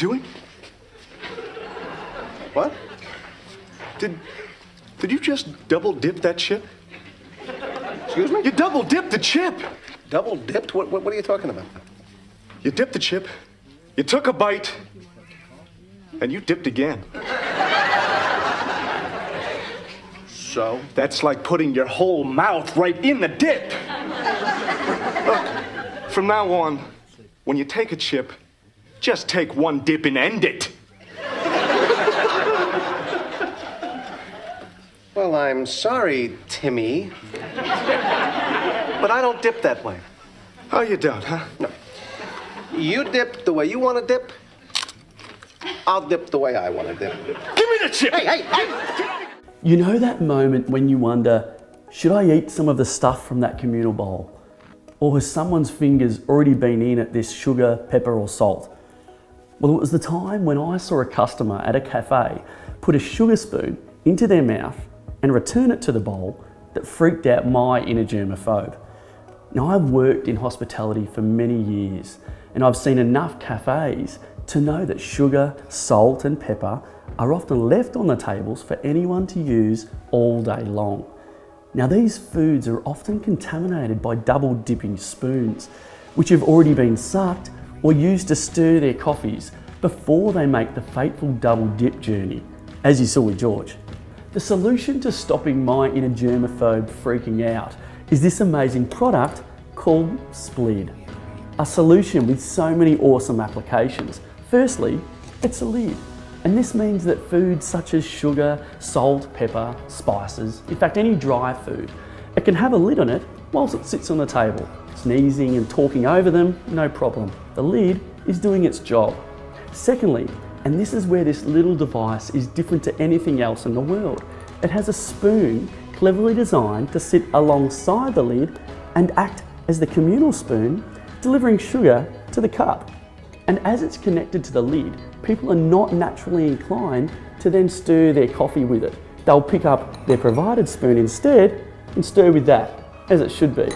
doing? What? Did did you just double dip that chip? Excuse me? You double dipped the chip. double dipped? What, what, what are you talking about? You dipped the chip. You took a bite. And you dipped again. So? That's like putting your whole mouth right in the dip. Look, from now on, when you take a chip, just take one dip and end it. Well, I'm sorry, Timmy. but I don't dip that way. Oh, you don't, huh? No. You dip the way you want to dip. I'll dip the way I want to dip. Give me the chip. Hey, hey, hey! You know that moment when you wonder, should I eat some of the stuff from that communal bowl? Or has someone's fingers already been in at this sugar, pepper, or salt? Well, it was the time when I saw a customer at a cafe put a sugar spoon into their mouth and return it to the bowl that freaked out my inner germaphobe. Now, I've worked in hospitality for many years and I've seen enough cafes to know that sugar, salt, and pepper are often left on the tables for anyone to use all day long. Now, these foods are often contaminated by double dipping spoons, which have already been sucked or used to stir their coffees before they make the fateful double dip journey, as you saw with George. The solution to stopping my inner germaphobe freaking out is this amazing product called Splid. A solution with so many awesome applications. Firstly, it's a lid. And this means that foods such as sugar, salt, pepper, spices, in fact any dry food, it can have a lid on it whilst it sits on the table. Sneezing and talking over them, no problem. The lid is doing its job. Secondly, and this is where this little device is different to anything else in the world, it has a spoon cleverly designed to sit alongside the lid and act as the communal spoon, delivering sugar to the cup. And as it's connected to the lid, people are not naturally inclined to then stir their coffee with it. They'll pick up their provided spoon instead and stir with that, as it should be.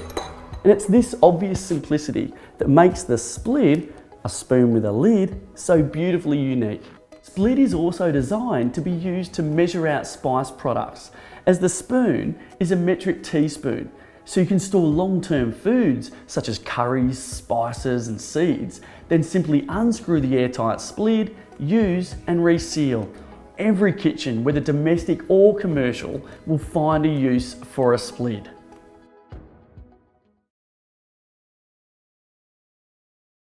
And it's this obvious simplicity that makes the Splid, a spoon with a lid, so beautifully unique. Splid is also designed to be used to measure out spice products, as the spoon is a metric teaspoon, so you can store long-term foods such as curries, spices and seeds, then simply unscrew the airtight Splid, use and reseal. Every kitchen, whether domestic or commercial, will find a use for a Splid.